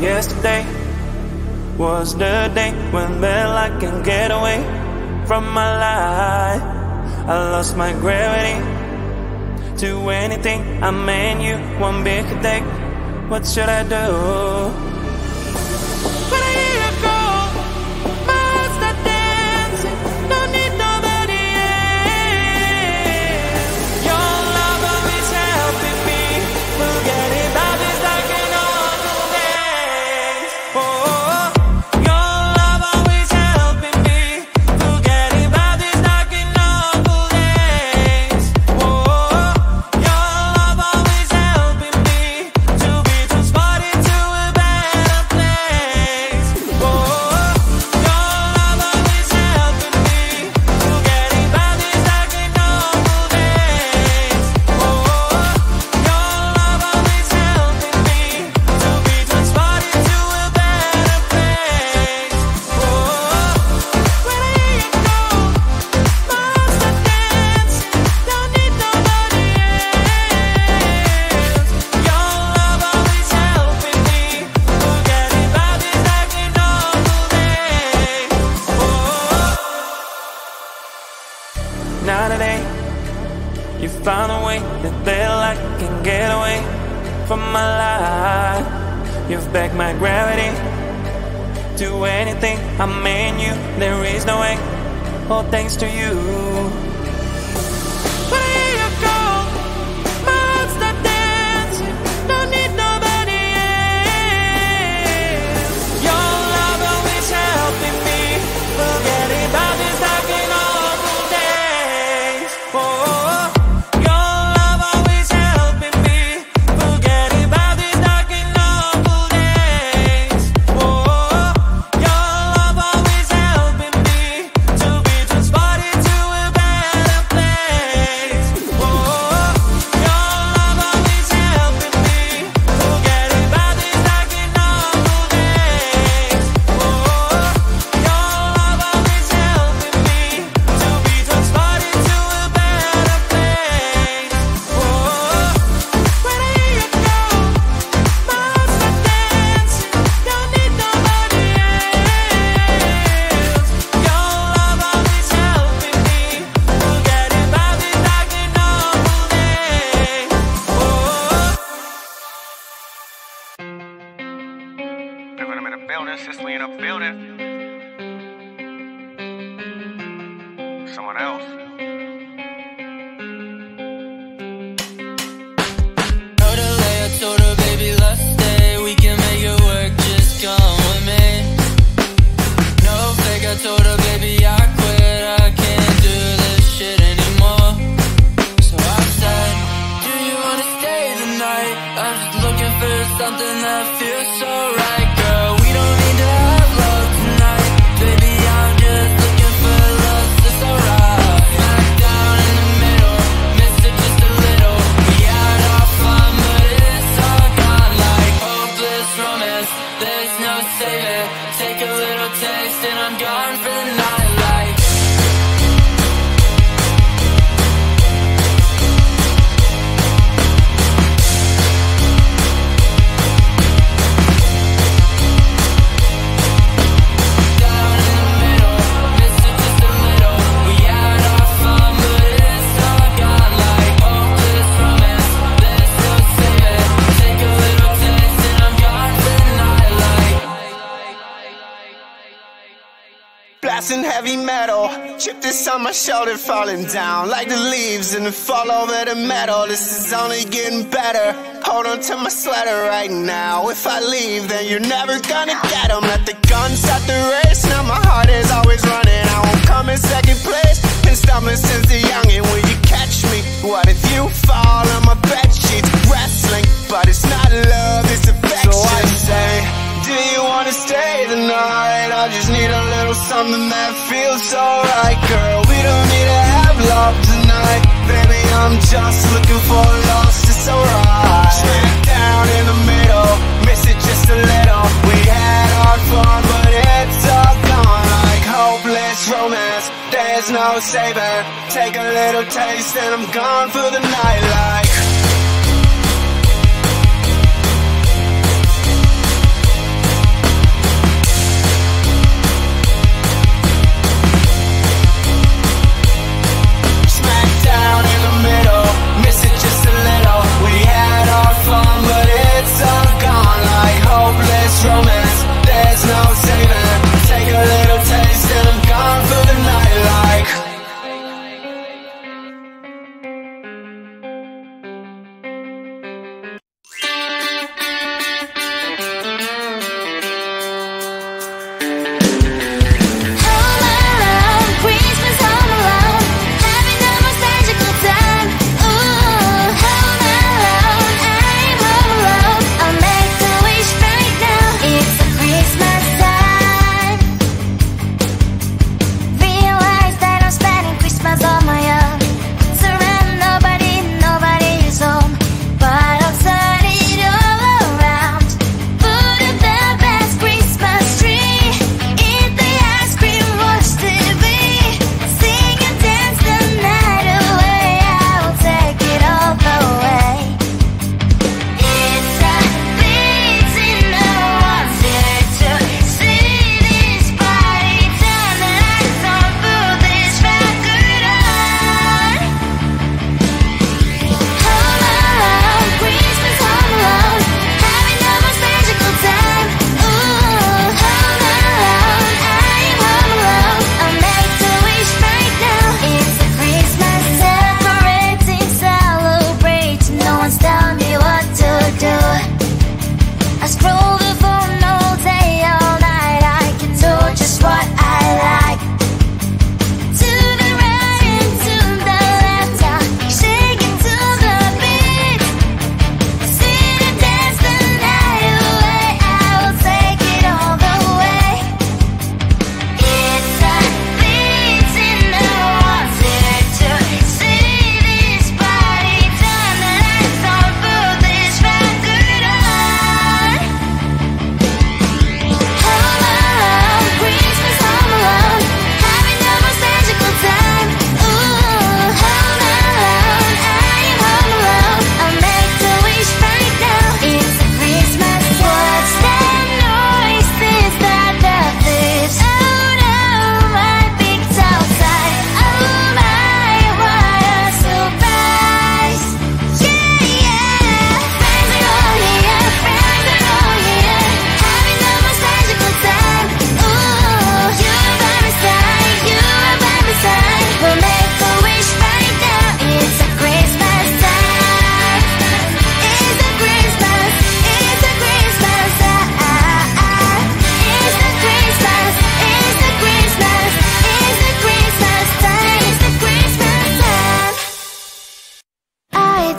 Yesterday was the day when well I can get away from my life. I lost my gravity to anything. I mean you one big day. What should I do? back my gravity. Do anything, I'm in you. There is no way. All thanks to you. There's no saving. Take a little taste and I'm gone for the night. On my shoulder falling down like the leaves and the fall over the metal. This is only getting better. Hold on to my sweater right now. If I leave, then you're never gonna get them. Let the guns start the race. Now my heart is always running. I won't come in second place. Been stumbling since the youngin'. Will you catch me? What if you fall on my bed sheets? Wrestling, but it's not love, it's affection. So I say, do you wanna stay the night? I just need a little something that feels so right, girl. We don't need to have love tonight. Baby, I'm just looking for lost, it's alright. Split down in the middle, miss it just a little. We had our fun, but it's all gone. Like hopeless romance, there's no saving. Take a little taste and I'm gone for the night. Like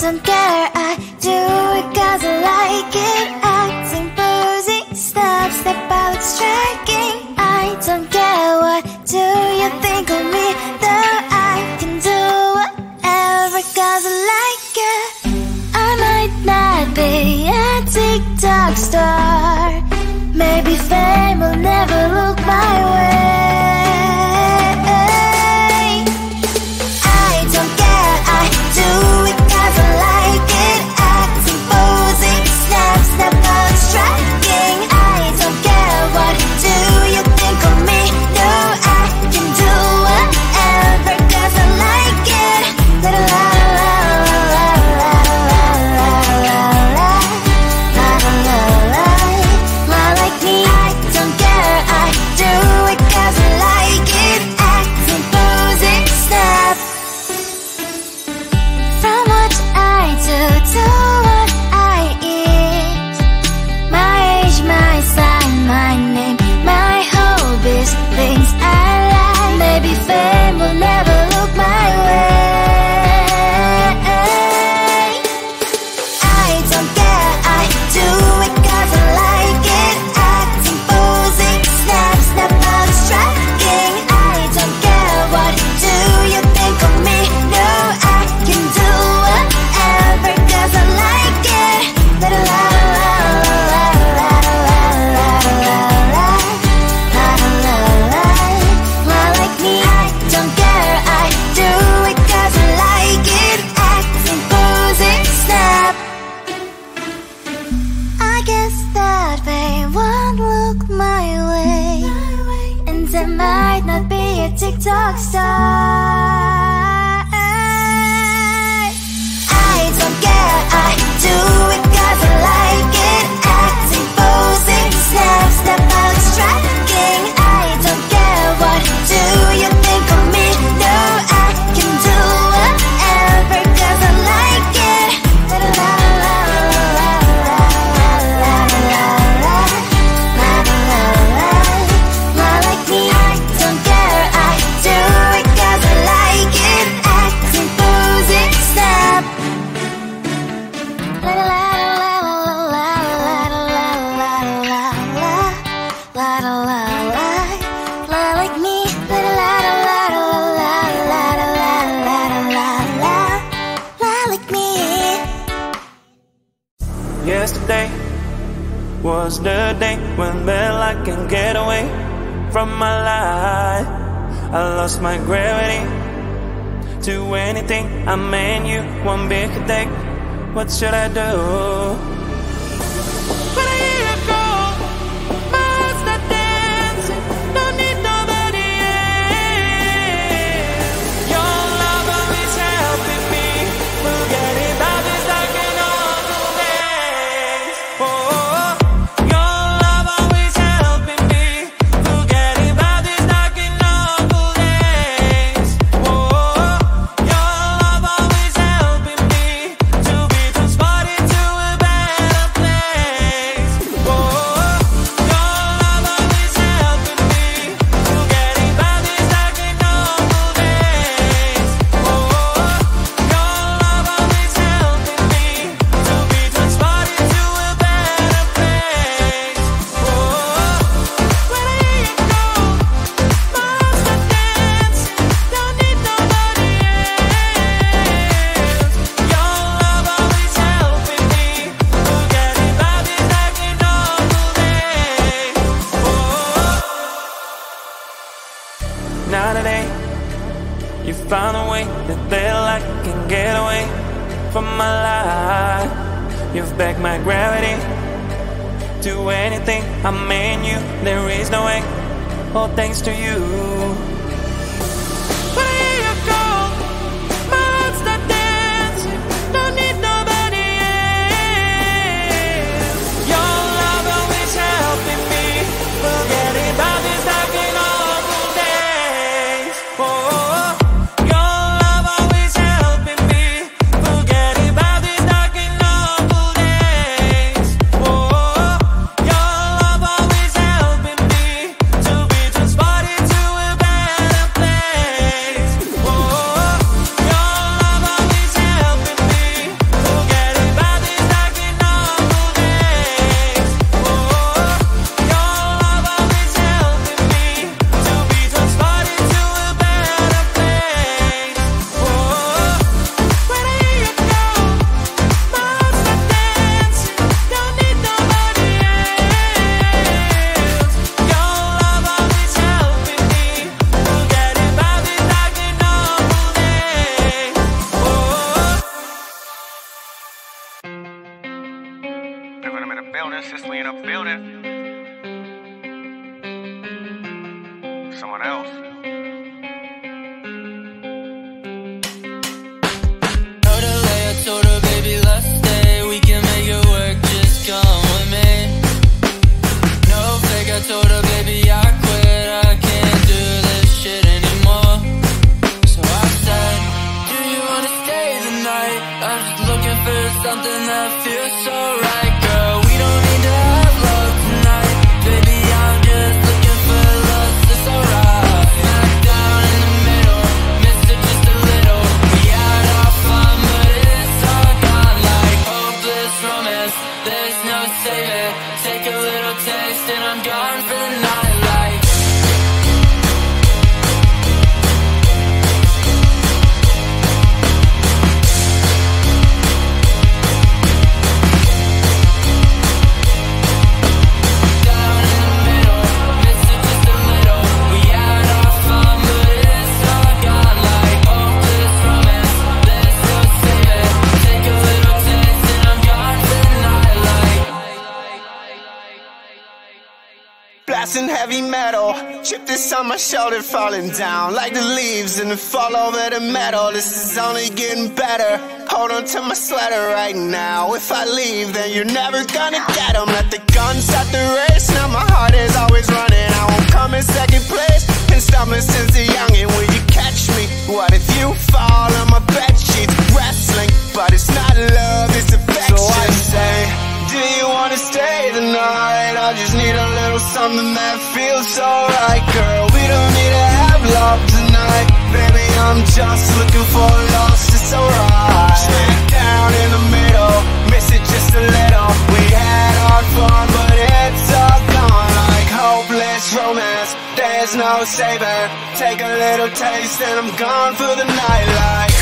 don't care, I do it cause I like it. Acting, posing, stop, step out, striking I don't care what do you think of me Though. I can do whatever cause I like it. I might not be a TikTok star. Maybe fame will never look my way. star I lost my gravity to anything. I'm in you, one big thing What should I do? Find a way to feel I can get away from my life. You've backed my gravity. Do anything, I'm in you. There is no way. All thanks to you. Heavy metal, chip this on my shoulder, falling down like the leaves and the fall over the metal. This is only getting better. Hold on to my sweater right now. If I leave, then you're never gonna get 'em. Let the guns at the race. Now my heart is always running. I won't come in second place. Been stumbling since a youngin'. Will you catch me? What if you fall on my bed sheets? Wrestling, but it's not love, it's affection. So I say. Do you wanna stay the night? I just need a little something that feels so right, girl. We don't need to have love tonight, baby. I'm just looking for love, it's alright. Smack down in the middle, miss it just a little. We had our fun, but it's all gone like hopeless romance. There's no saving. Take a little taste, and I'm gone for the night, like.